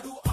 Badu,